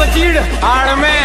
பச்சிடு ஆழமே